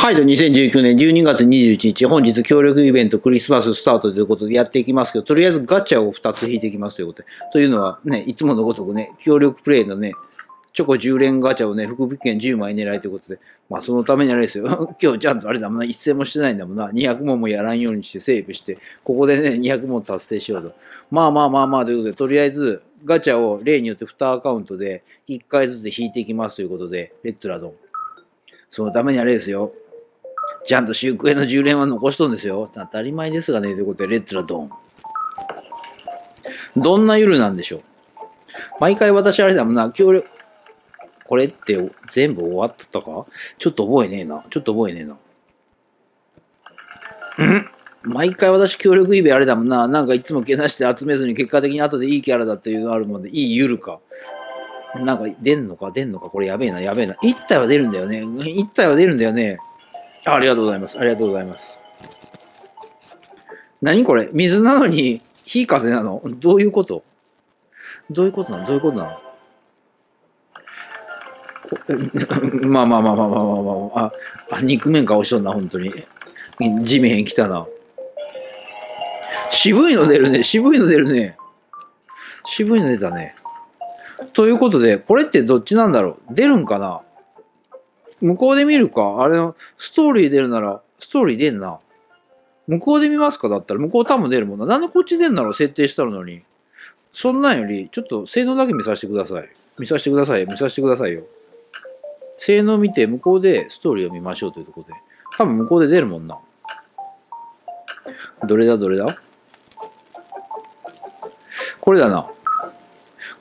はい、と2019年12月21日、本日協力イベントクリスマススタートということでやっていきますけど、とりあえずガチャを2つ引いていきますということで。というのはね、いつものごとくね、協力プレイのね、チョコ10連ガチャをね、福引券10枚狙いということで、まあそのためにあれですよ。今日ちゃんとあれだもんな、一銭もしてないんだもんな。200問もやらんようにしてセーブして、ここでね、200問達成しようと。まあまあまあまあということで、とりあえずガチャを例によって2アカウントで1回ずつ引いていきますということで、レッツラドン。そのためにあれですよ。ちゃんとシュークエの10連は残しとんですよ。当たり前ですがね、ということで、レッツラドン。どんな夜なんでしょう？毎回私あれだもんな、協力、これって全部終わっとったか？ちょっと覚えねえな。ちょっと覚えねえな。ん？毎回私協力イベあれだもんな。なんかいつもけなして集めずに結果的に後でいいキャラだっていうのあるもんで、いいゆるか。なんか出んのか出んのか？これやべえな、やべえな。一体は出るんだよね。一体は出るんだよね。ありがとうございます。ありがとうございます。何これ？水なのに火風なの？どういうこと？どういうことなの？どういうことなの？まあまあまあまあまあまあまあ、あ、あ肉面顔しとんな、本当に。地面来たな。渋いの出るね。渋いの出るね。渋いの出たね。ということで、これってどっちなんだろう？出るんかな？向こうで見るか？あれの、ストーリー出るなら、ストーリー出んな。向こうで見ますか？だったら、向こう多分出るもんな。なんでこっち出んだろう？設定したのに。そんなんより、ちょっと性能だけ見させてください。見させてください。見させてくださいよ。性能見て、向こうでストーリーを見ましょうというところで。多分向こうで出るもんな。どれだ？どれだ？これだな。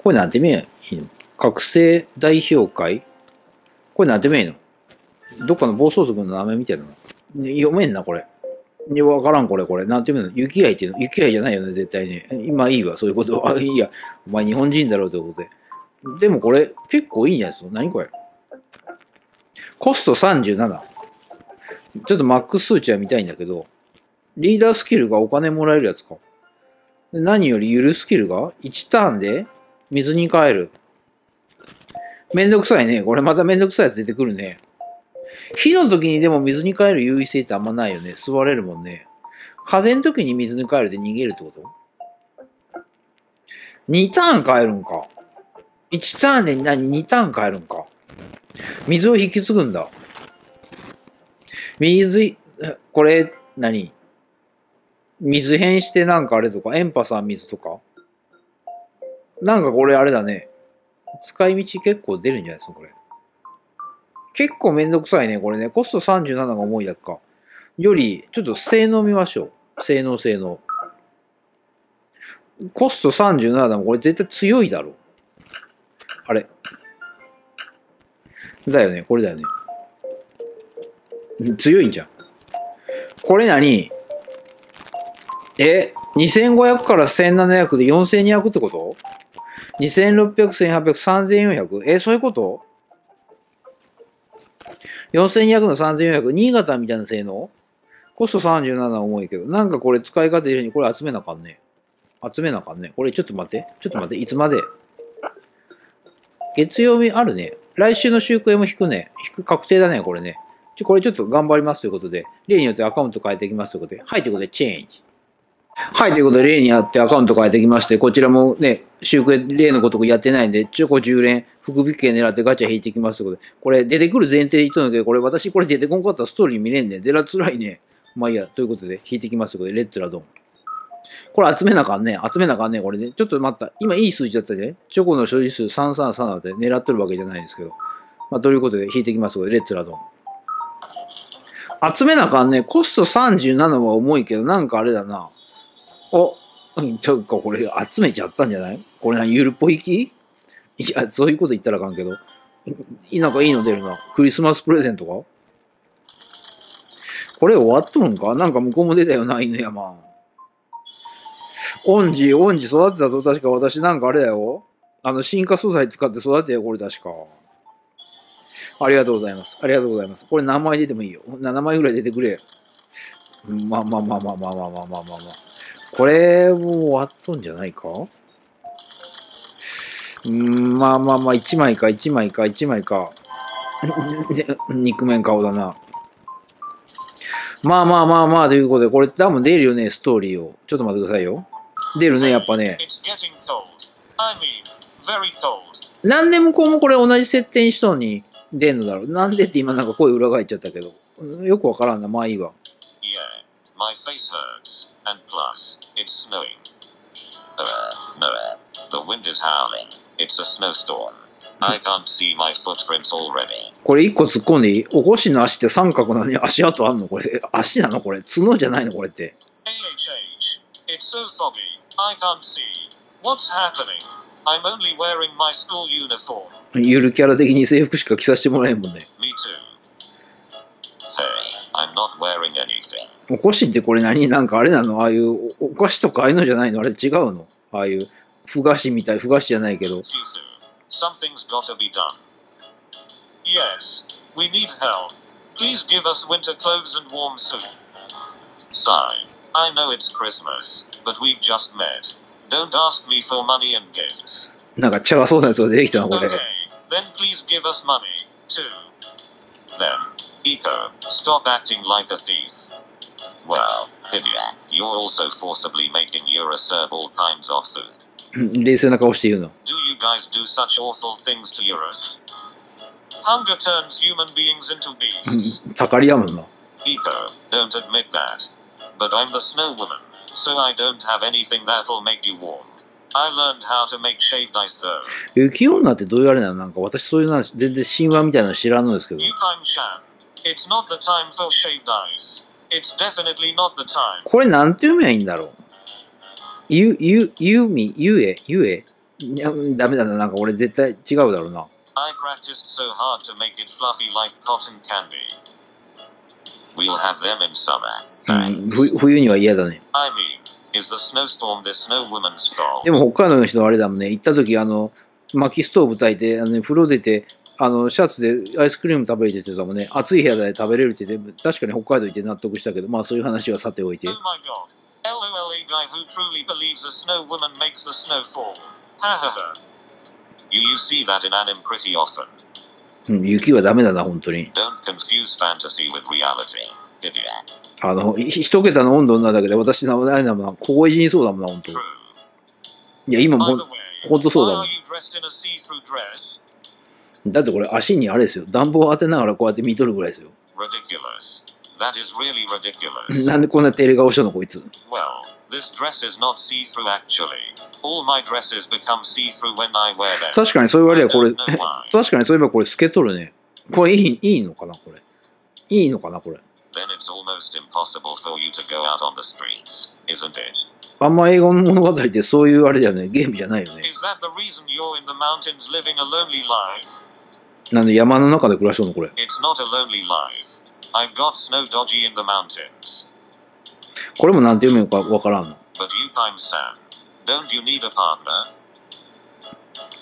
これなんて見えいいの？覚醒代表会？これなんて見えんの？どっかの暴走族の名前みたいなの？読めんな、これ。わからん、これ、これ。なんていうの？雪合いっていうの？雪合いじゃないよね、絶対に。今いいわ、そういうこと。あ、いいや。お前日本人だろうということで。でもこれ、結構いいんじゃないですか？何これ？コスト37。ちょっとマックス数値は見たいんだけど、リーダースキルがお金もらえるやつか。何よりゆるスキルが？1ターンで水に変える。めんどくさいね。これまためんどくさいやつ出てくるね。火の時にでも水に変える優位性ってあんまないよね。吸われるもんね。風の時に水に変えるで逃げるってこと ?2 ターン変えるんか。1ターンで何 ?2 ターン変えるんか。水を引き継ぐんだ。水、これ何、水変してなんかあれとか、エンパさん水とか？なんかこれあれだね。使い道結構出るんじゃないですか、これ。結構めんどくさいね、これね。コスト37が重いだけか。より、ちょっと性能見ましょう。性能、性能。コスト37でもこれ絶対強いだろ。あれ。だよね、これだよね。強いんじゃん。これ何？え ?2500 から1700で4200ってこと ?2600、1800、3400? え、そういうこと？?4200 の3400、新潟みたいな性能？コスト37は重いけど、なんかこれ使い方以上にこれ集めなあかんね。集めなあかんね。これちょっと待って。ちょっと待って。いつまで？月曜日あるね。来週の週クエも引くね。引く確定だね、これね。ちょ、これちょっと頑張りますということで、例によってアカウント変えていきますということで、はい、ということで、チェンジ。はい、ということで、例にあってアカウント変えてきまして、こちらもね、週クエ例のごとくやってないんで、チョコ10連、福引券狙ってガチャ引いてきますということで、これ出てくる前提で言ったんだけど、これ私これ出てこんかったらストーリー見れんねん。出らつらいね。まあいいや、ということで、引いてきますということで、レッツラドン。これ集めなあかんね。集めなあかんね。これね。ちょっと待った。今いい数字だったね。チョコの所持数333だって狙ってるわけじゃないですけど。まあ、ということで引いてきますので、レッツラドン。集めなあかんね。コスト37は重いけど、なんかあれだな。お、ちょっとこれ集めちゃったんじゃない？これ何ゆるっぽい気？いや、そういうこと言ったらあかんけど。なんかいいの出るな。クリスマスプレゼントかこれ終わっとるんか？なんか向こうも出たよな、犬山。オンジ、オンジ育てたぞ。確か私なんかあれだよ。あの、進化素材使って育てたよ、これ確か。ありがとうございます。ありがとうございます。これ何枚出てもいいよ。7枚ぐらい出てくれ。まあまあまあまあまあまあまあまあまあ。これも終わっとんじゃないか？うん、まあまあまあ、1枚か、1枚か、1枚か。肉面顔だな。まあまあまあまあということで、これ多分出るよね、ストーリーを。ちょっと待ってくださいよ。出るね、やっぱね。何で向こうもこれ同じ設定にしとんに出んのだろう。なんでって今なんか声裏返っちゃったけど。うんよくわからんな。まあいいわ。My face hurts. And plus, it's snowing. Uh, no, uh, the wind is howling. It's a snowstorm. I can't see my footprints already. これ一個突っ込んでいいおこしの足って三角なのに足跡あんのこれ。足なのこれ。角じゃないのこれって。AHH, it's so foggy. I can't see. What's happening? I'm only wearing my school uniform. ゆるキャラ的に制服しか着させてもらえんもんね。Me too. Hey, I'm not wearing anything. おこしってこれ何なんかあれなのああいうおお菓子とかああいうのじゃないのあれ違うのああいう、ふ菓子みたい、ふ菓子じゃないけど。 Fufu, something's gotta be done. Yes, we need help. Please give us winter clothes and warm soup. Sigh. I know it's Christmas, but we've just met. Don't ask me for money and gifts. なんかチャラそうなやつが出てきたな、これ Okay,。then please give us money, too. Then, Eco, stop acting like a thief. Well, Hidea, you're also forcibly making Eurus serve all kinds of food. 冷静な顔して言うの。Do you guys do such awful things to Eurus? Hunger turns human beings into beasts. たかりやもんな。Eco, don't admit that. But I'm the snow woman, so I don't have anything that'll make you warm. I learned how to make shaved ice though. 雪女ってどういうあれなのなんか私そういうの全然神話みたいなの知らんのですけど。Yukime Shan. It's not the time for shaved ice. It's definitely not the time. これなんて読めばいいんだろうゆ、ゆ、ゆみ、ゆえ、ゆえいやダメだな。なんか俺絶対違うだろうな。I practiced so hard to make it fluffy like cotton candy. We'll have them in summer. うん、ふ冬には嫌だね。I mean, is the snowstorm this snow woman's fault? でも北海道の人はあれだもんね。行った時あの、薪ストーブ焚いて、あの、ね、風呂出て、あの、シャツでアイスクリーム食べれててたもんね。暑い部屋で食べれるって言って、確かに北海道行って納得したけど、まあそういう話はさておいて Oh。my god. LOL a guy who truly believes a snow woman makes the snow fall. Ha ha ha. You, you see that in anime pretty often. うん、雪はダメだな、本当に。Don't confuse fantasy with reality. あの、ひ一桁の温度なだけで私のあれだもんな、凍え死にそうだもんな、本当 True. いや、今もほんとそうだも?ん。だってこれ足にあれですよ。暖房当てながらこうやって見とるぐらいですよ。なんでこんな照れ顔したの、こいつ。well, this dress is not see-through actually. All my dresses become see-through when I wear them. 確かにそう言われりゃこれ確かにそういえばこれ透けとるね。これいい、いいのかな、これ。いいのかな、これ。Then it's almost impossible for you to go out on the streets, isn't it? あんま英語の物語ってそういうあれだよね。ゲームじゃないよね。なんで山の中で暮らしとんの、これ。It's not a lonely life. I've got snow dodgy in the mountains. これもなんて読めるかわからんの。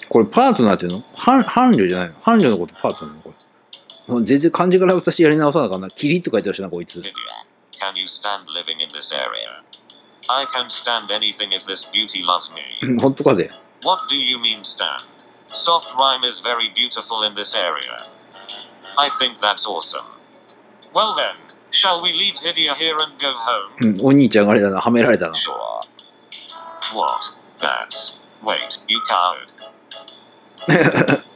これパートナーっていうの伴伴侶じゃないの伴侶のことパートナーなのこれ。もう全然漢字から私やり直さなあかんな。キリとか言ってたしな、こいつ。Can you stand living in this area? I can stand anything if this beauty loves me. 本当かぜ。What do you mean stand? Soft rhyme is very beautiful in this area. I think that's awesome. Well then, shall we leave Hydia here and go home? うん、お兄ちゃんがあれだな、はめられたな。Sure. What? That's. Wait, you coward.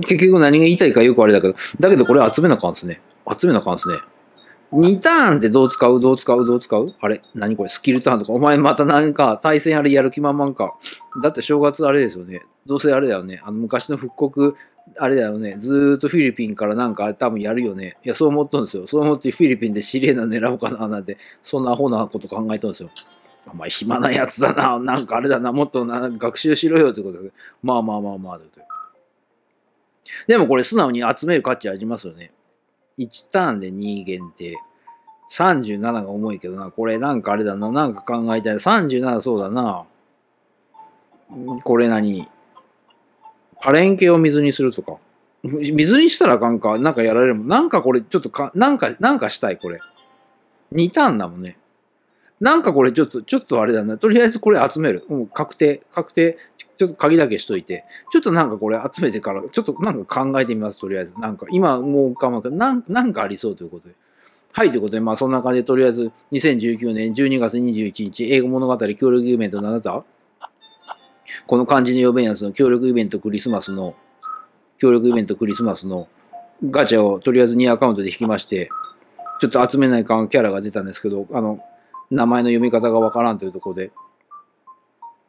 結局何が言いたいかよくあれだけど、だけどこれ集めなあかんすね。集めなあかんすね。2ターンってどう使う？どう使う？どう使う？あれ？何これ？スキルターンとか？お前またなんか対戦あれやる気満々か。だって正月あれですよね。どうせあれだよね。あの昔の復刻、あれだよね。ずーっとフィリピンからなんか多分やるよね。いや、そう思っとるんですよ。そう思ってフィリピンでシレーナ狙おうかななんて、そんなアホなこと考えとるんですよ。お前暇なやつだな。なんかあれだな。もっとな学習しろよってことで。まあまあまあまあ。でもこれ素直に集める価値ありますよね。1ターンで2限定。37が重いけどな。これなんかあれだな。なんか考えたい。37そうだな。これ何？パレンケを水にするとか。水にしたらあかんか。なんかやられるもん。なんかこれちょっとか、なんか、なんかしたいこれ。2ターンだもんね。なんかこれちょっと、ちょっとあれだな。とりあえずこれ集める。もう確定、確定。ちょっと鍵だけしといて。ちょっとなんかこれ集めてから、ちょっとなんか考えてみます、とりあえず。なんか今もうかまかなんなんかありそうということで。はい、ということで、まあそんな感じで、とりあえず2019年12月21日、英語物語協力イベント7座この漢字の呼べんやつの協力イベントクリスマスの、協力イベントクリスマスのガチャをとりあえず2アカウントで引きまして、ちょっと集めないかんキャラが出たんですけど、あの、名前の読み方がわからんというところで、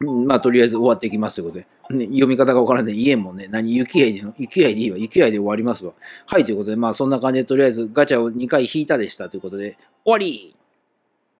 まあとりあえず終わっていきますということで、ね、読み方がわからんで、言えんもね、何、雪合いで、雪合いでいいわ、雪合いで終わりますわ。はい、ということで、まあそんな感じでとりあえずガチャを2回引いたでしたということで、終わり